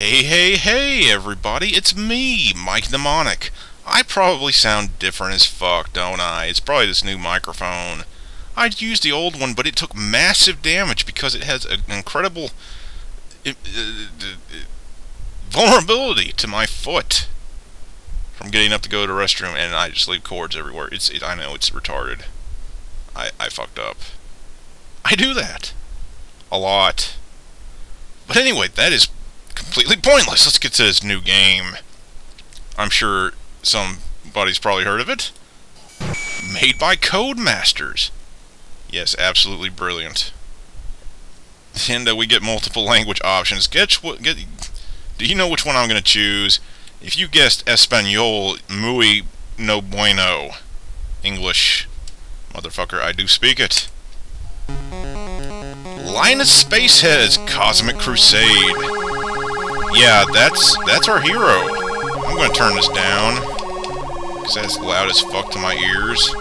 Hey, hey, hey, everybody, it's me, Mike Mnemonic. I probably sound different as fuck, don't I? It's probably this new microphone. I'd used the old one, but it took massive damage because it has an incredible vulnerability to my foot from getting up to go to the restroom, and I just leave cords everywhere. It's, it, I know it's retarded. I, I fucked up. I do that a lot. But anyway, that is completely pointless. Let's get to this new game. I'm sure somebody's probably heard of it. Made by Codemasters. Yes, absolutely brilliant. And uh, we get multiple language options. Get, get, do you know which one I'm going to choose? If you guessed Espanol, muy no bueno. English. Motherfucker, I do speak it. Linus Spacehead's Cosmic Crusade. Yeah, that's that's our hero. I'm gonna turn this down. Because that's loud as fuck to my ears.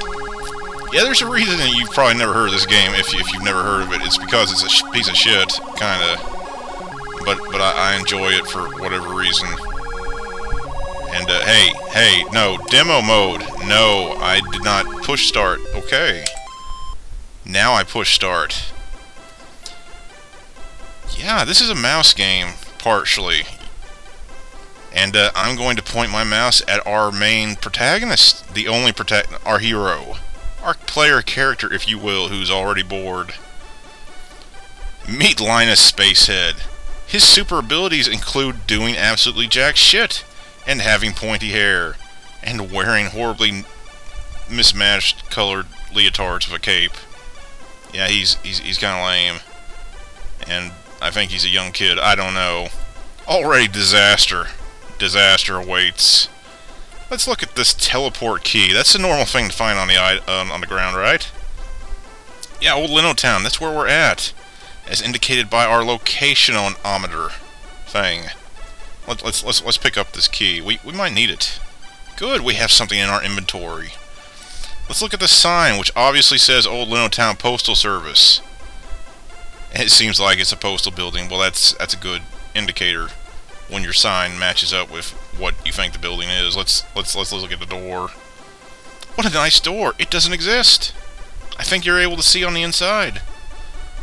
Yeah, there's a reason that you've probably never heard of this game if, you, if you've never heard of it. It's because it's a piece of shit, kinda. But, but I, I enjoy it for whatever reason. And, uh, hey, hey, no, demo mode. No, I did not push start. Okay. Now I push start. Yeah, this is a mouse game, partially. And uh, I'm going to point my mouse at our main protagonist, the only protect, our hero. Our player character, if you will, who's already bored. Meet Linus Spacehead. His super abilities include doing absolutely jack shit, and having pointy hair, and wearing horribly mismatched colored leotards with a cape. Yeah, he's he's he's kind of lame. And I think he's a young kid. I don't know. Already disaster. Disaster awaits. Let's look at this teleport key. That's a normal thing to find on the uh, on the ground, right? Yeah, Old Lino Town. That's where we're at, as indicated by our locationometer thing. Let, let's let's let's pick up this key. We we might need it. Good, we have something in our inventory. Let's look at the sign, which obviously says Old Lino Town Postal Service it seems like it's a postal building. Well, that's that's a good indicator when your sign matches up with what you think the building is. Let's let's let's look at the door. What a nice door! It doesn't exist. I think you're able to see on the inside.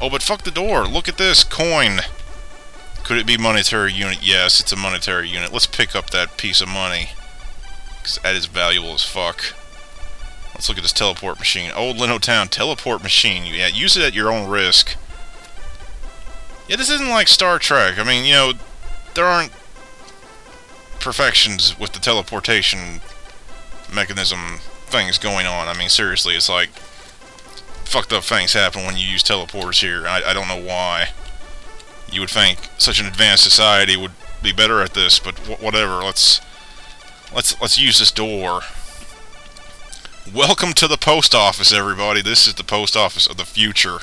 Oh, but fuck the door. Look at this coin. Could it be monetary unit? Yes, it's a monetary unit. Let's pick up that piece of money. Because that is valuable as fuck. Let's look at this teleport machine. Old Lino Town teleport machine. Yeah, use it at your own risk. Yeah, this isn't like Star Trek. I mean, you know, there aren't perfections with the teleportation mechanism things going on. I mean, seriously, it's like fucked up things happen when you use teleporters here. I, I don't know why. You would think such an advanced society would be better at this, but whatever. Let's let's let's use this door. Welcome to the post office, everybody. This is the post office of the future.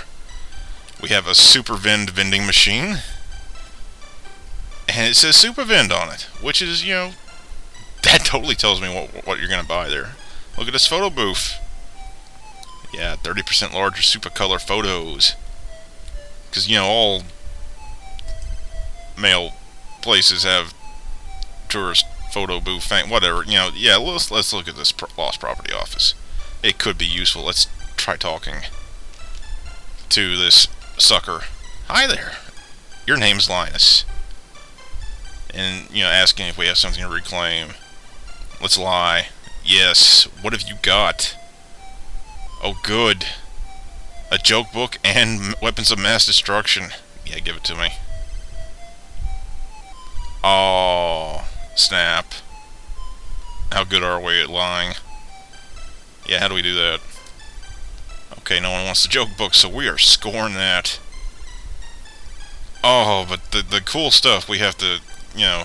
We have a SuperVend vending machine. And it says SuperVend on it, which is, you know, that totally tells me what, what you're going to buy there. Look at this photo booth. Yeah, 30% larger super color photos. Because, you know, all mail places have tourist photo booth thing, whatever. You know, yeah, let's, let's look at this pro lost property office. It could be useful. Let's try talking to this sucker. Hi there. Your name's Linus. And, you know, asking if we have something to reclaim. Let's lie. Yes. What have you got? Oh, good. A joke book and weapons of mass destruction. Yeah, give it to me. Oh, snap. How good are we at lying? Yeah, how do we do that? Okay, no one wants the joke book, so we are scoring that. Oh, but the, the cool stuff we have to, you know,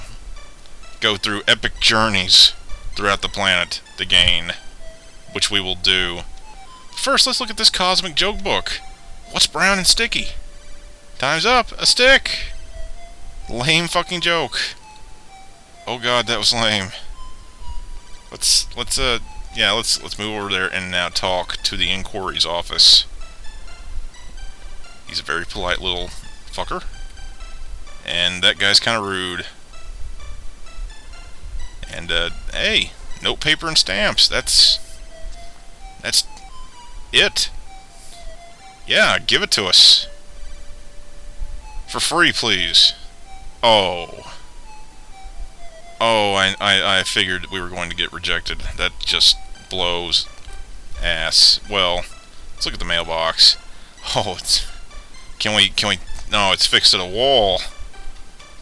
go through epic journeys throughout the planet to gain, which we will do. First, let's look at this cosmic joke book. What's brown and sticky? Time's up. A stick! Lame fucking joke. Oh god, that was lame. Let's, let's, uh, yeah, let's let's move over there and now talk to the inquiries office. He's a very polite little fucker. And that guy's kind of rude. And, uh, hey, note paper and stamps. That's... That's... It. Yeah, give it to us. For free, please. Oh. Oh, I, I, I figured we were going to get rejected. That just blows ass. Well, let's look at the mailbox. Oh, it's... Can we, can we... No, it's fixed to the wall.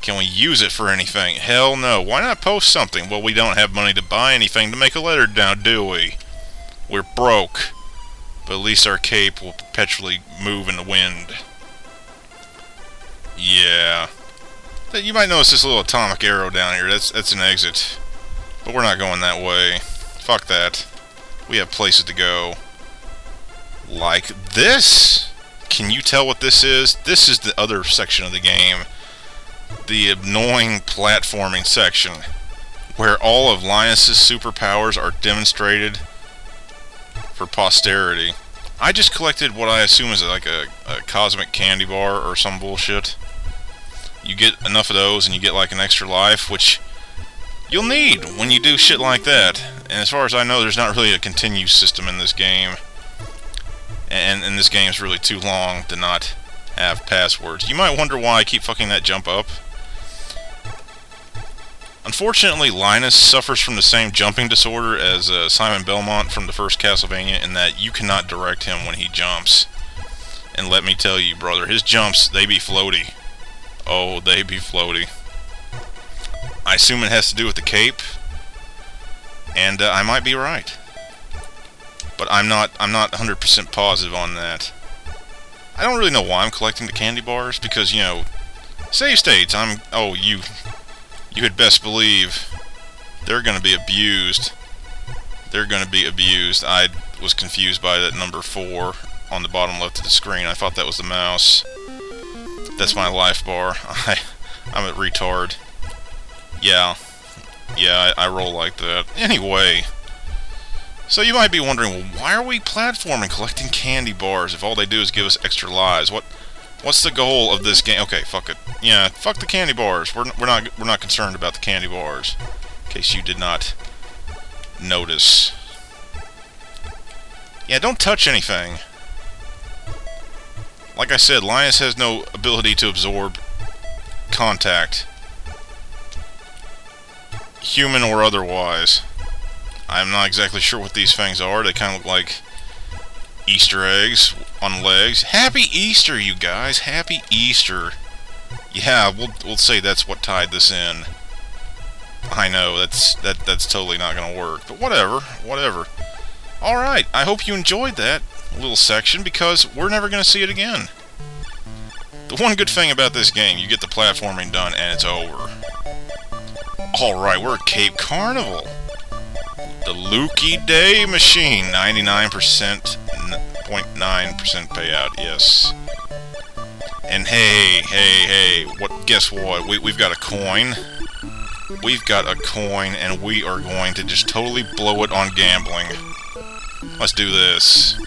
Can we use it for anything? Hell no. Why not post something? Well, we don't have money to buy anything to make a letter down, do we? We're broke. But at least our cape will perpetually move in the wind. Yeah. You might notice this little atomic arrow down here. That's that's an exit. But we're not going that way. Fuck that. We have places to go. Like this! Can you tell what this is? This is the other section of the game. The annoying platforming section. Where all of Linus's superpowers are demonstrated for posterity. I just collected what I assume is like a, a cosmic candy bar or some bullshit you get enough of those and you get like an extra life, which you'll need when you do shit like that. And as far as I know, there's not really a continue system in this game. And, and this game's really too long to not have passwords. You might wonder why I keep fucking that jump up. Unfortunately, Linus suffers from the same jumping disorder as uh, Simon Belmont from the first Castlevania in that you cannot direct him when he jumps. And let me tell you, brother, his jumps, they be floaty. Oh, they be floaty. I assume it has to do with the cape. And uh, I might be right. But I'm not I'm not 100% positive on that. I don't really know why I'm collecting the candy bars because, you know, save states, I'm oh, you you had best believe they're going to be abused. They're going to be abused. I was confused by that number 4 on the bottom left of the screen. I thought that was the mouse. That's my life bar. I, I'm a retard. Yeah. Yeah, I, I roll like that. Anyway. So you might be wondering, well, why are we platforming collecting candy bars if all they do is give us extra lives? What what's the goal of this game? Okay, fuck it. Yeah, fuck the candy bars. We're we're not we're not concerned about the candy bars. In case you did not notice. Yeah, don't touch anything. Like I said, Linus has no ability to absorb contact. Human or otherwise. I'm not exactly sure what these things are. They kind of look like Easter eggs on legs. Happy Easter, you guys! Happy Easter! Yeah, we'll we'll say that's what tied this in. I know that's that that's totally not gonna work, but whatever, whatever. All right, I hope you enjoyed that little section because we're never to see it again. The one good thing about this game, you get the platforming done and it's over. Alright, we're at Cape Carnival. The Lukey Day Machine, 99%, 0.9% payout, yes. And hey, hey, hey, what? guess what? We, we've got a coin. We've got a coin, and we are going to just totally blow it on gambling. Let's do this.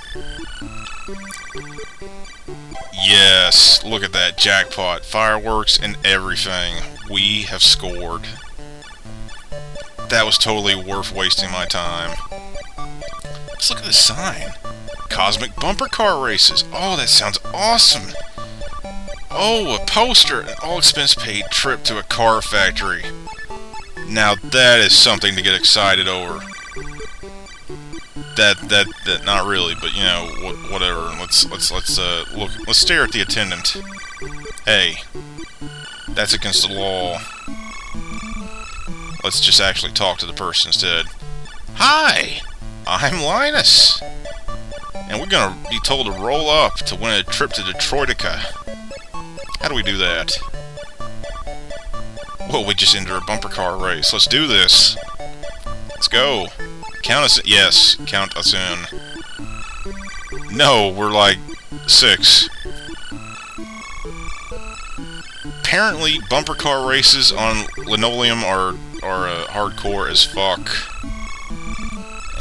Yes, look at that jackpot. Fireworks and everything. We have scored. That was totally worth wasting my time. Let's look at this sign. Cosmic Bumper Car Races. Oh, that sounds awesome. Oh, a poster. An all-expense paid trip to a car factory. Now that is something to get excited over that that that not really, but you know, wh whatever. Let's let's let's uh look. Let's stare at the attendant. Hey, that's against the law. Let's just actually talk to the person instead. Hi, I'm Linus, and we're gonna be told to roll up to win a trip to Detroitica. How do we do that? Well, we just enter a bumper car race. Let's do this. Let's go. Count us... in. Yes, count us in. No, we're like... Six. Apparently, bumper car races on linoleum are are uh, hardcore as fuck.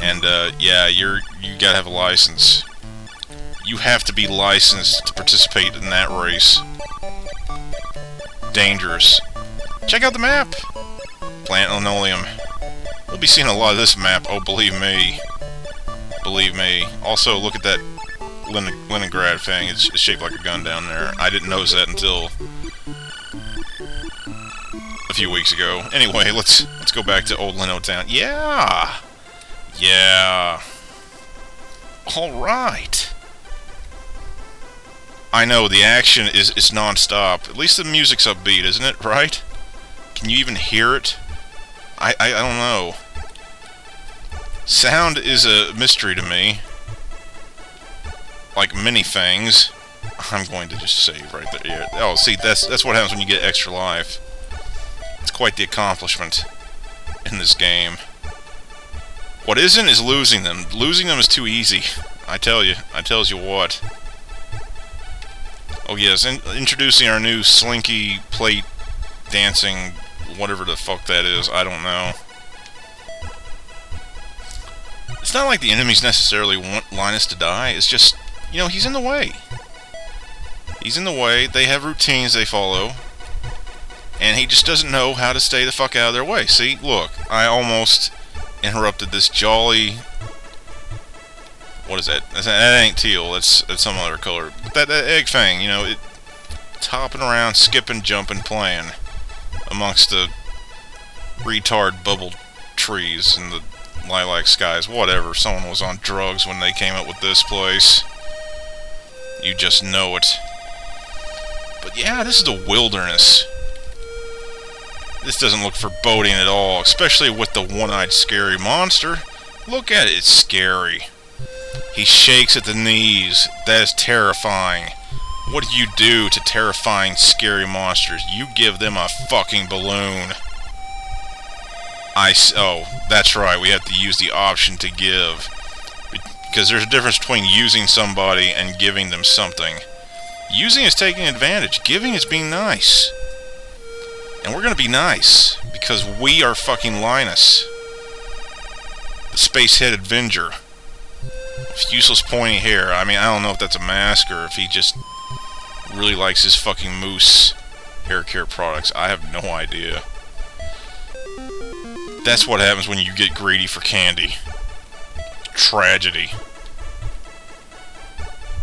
And uh, yeah, you're you gotta have a license. You have to be licensed to participate in that race. Dangerous. Check out the map. Plant linoleum. We'll be seeing a lot of this map, oh believe me. Believe me. Also, look at that Len Leningrad thing. It's, shaped like a gun down there. I didn't notice that until few weeks ago. Anyway, let's let's go back to Old Lino Town. Yeah! Yeah. Alright. I know, the action is, is non-stop. At least the music's upbeat, isn't it? Right? Can you even hear it? I, I, I don't know. Sound is a mystery to me. Like many things. I'm going to just save right there. Oh, see, that's that's what happens when you get extra life. It's quite the accomplishment in this game. What isn't is losing them. Losing them is too easy. I tell you. I tells you what. Oh yes, in introducing our new Slinky plate dancing, whatever the fuck that is, I don't know. It's not like the enemies necessarily want Linus to die, it's just, you know, he's in the way. He's in the way, they have routines they follow, and he just doesn't know how to stay the fuck out of their way. See, look, I almost interrupted this jolly what is that? That ain't teal. That's that's some other color. But that, that egg fang, you know, it hopping around, skipping, jumping, playing amongst the retard bubble trees and the lilac skies. Whatever. Someone was on drugs when they came up with this place. You just know it. But yeah, this is the wilderness. This doesn't look foreboding at all, especially with the one-eyed scary monster. Look at it, it's scary. He shakes at the knees. That is terrifying. What do you do to terrifying, scary monsters? You give them a fucking balloon. I oh, that's right. We have to use the option to give. Because there's a difference between using somebody and giving them something. Using is taking advantage. Giving is being nice. And we're going to be nice. Because we are fucking Linus. The space-headed Avenger useless pointy hair. I mean, I don't know if that's a mask or if he just really likes his fucking moose hair care products. I have no idea. That's what happens when you get greedy for candy. Tragedy.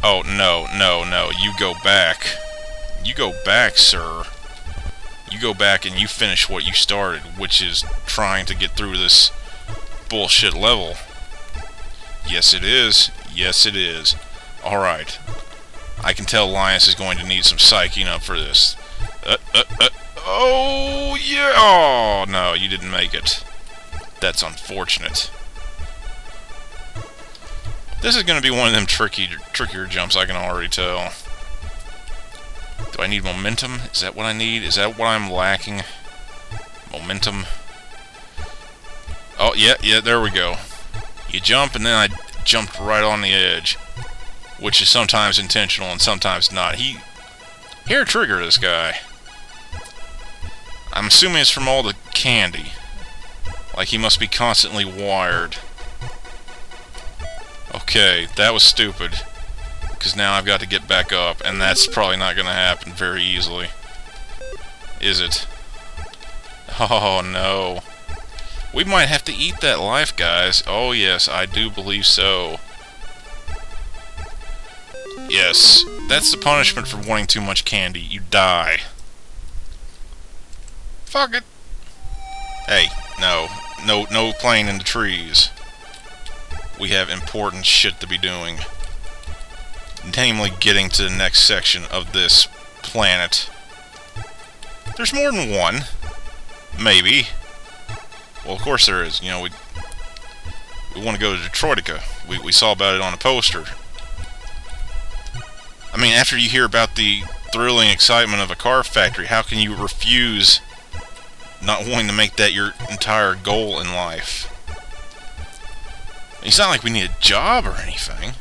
Oh, no, no, no. You go back. You go back, sir. You go back and you finish what you started, which is trying to get through this bullshit level. Yes, it is. Yes, it is. Alright. I can tell Linus is going to need some psyching up for this. Uh, uh, uh, oh, yeah! Oh, no, you didn't make it. That's unfortunate. This is going to be one of them tricky, trickier jumps, I can already tell. Do I need momentum? Is that what I need? Is that what I'm lacking? Momentum. Oh, yeah, yeah, there we go. You jump, and then I jumped right on the edge. Which is sometimes intentional and sometimes not. He... Hair trigger, this guy. I'm assuming it's from all the candy. Like he must be constantly wired. Okay, that was stupid. Because now I've got to get back up, and that's probably not going to happen very easily. Is it? Oh, no. We might have to eat that life, guys. Oh, yes, I do believe so. Yes, that's the punishment for wanting too much candy. You die. Fuck it. Hey, no. No, no playing in the trees. We have important shit to be doing. Namely, getting to the next section of this planet. There's more than one. Maybe. Well, of course there is. You know, we we want to go to Detroitica. We, we saw about it on a poster. I mean, after you hear about the thrilling excitement of a car factory, how can you refuse not wanting to make that your entire goal in life? It's not like we need a job or anything.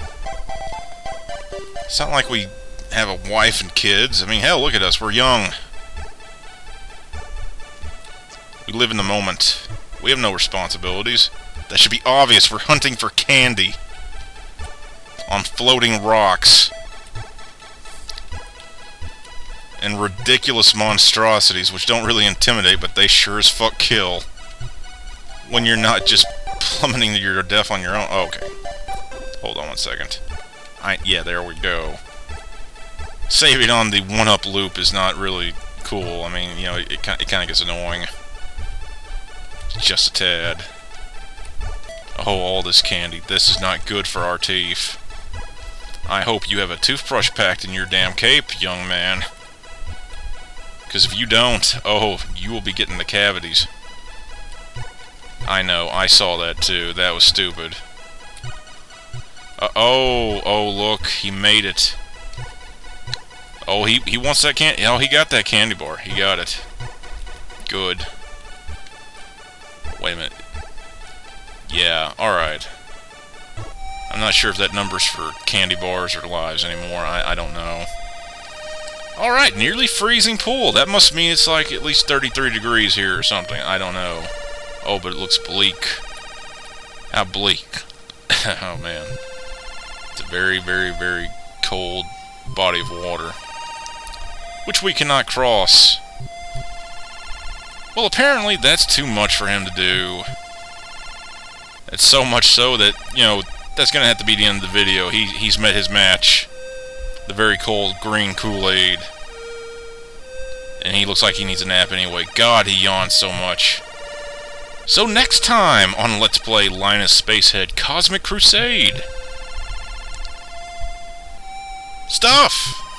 It's not like we have a wife and kids. I mean, hell, look at us. We're young. We live in the moment. We have no responsibilities. That should be obvious. We're hunting for candy. On floating rocks. And ridiculous monstrosities, which don't really intimidate, but they sure as fuck kill. when you're not just plummeting to your death on your own. Oh, okay. Hold on one second. I yeah, there we go. Saving on the one-up loop is not really cool. I mean, you know, it, it kind of gets annoying. Just a tad. Oh, all this candy. This is not good for our teeth. I hope you have a toothbrush packed in your damn cape, young man. Because if you don't, oh, you will be getting the cavities. I know, I saw that too. That was stupid. Uh, oh, oh, look, he made it. Oh, he, he wants that candy. Oh, he got that candy bar. He got it. Good. Wait a minute. Yeah, alright. I'm not sure if that number's for candy bars or lives anymore. I, I don't know. Alright, nearly freezing pool. That must mean it's like at least 33 degrees here or something. I don't know. Oh, but it looks bleak. How bleak. oh, man. It's a very, very, very cold body of water. Which we cannot cross. Well, apparently that's too much for him to do. It's so much so that, you know, that's going to have to be the end of the video. He, he's met his match. The very cold green Kool-Aid. And he looks like he needs a nap anyway. God, he yawns so much. So next time on Let's Play Linus Spacehead Cosmic Crusade stuff!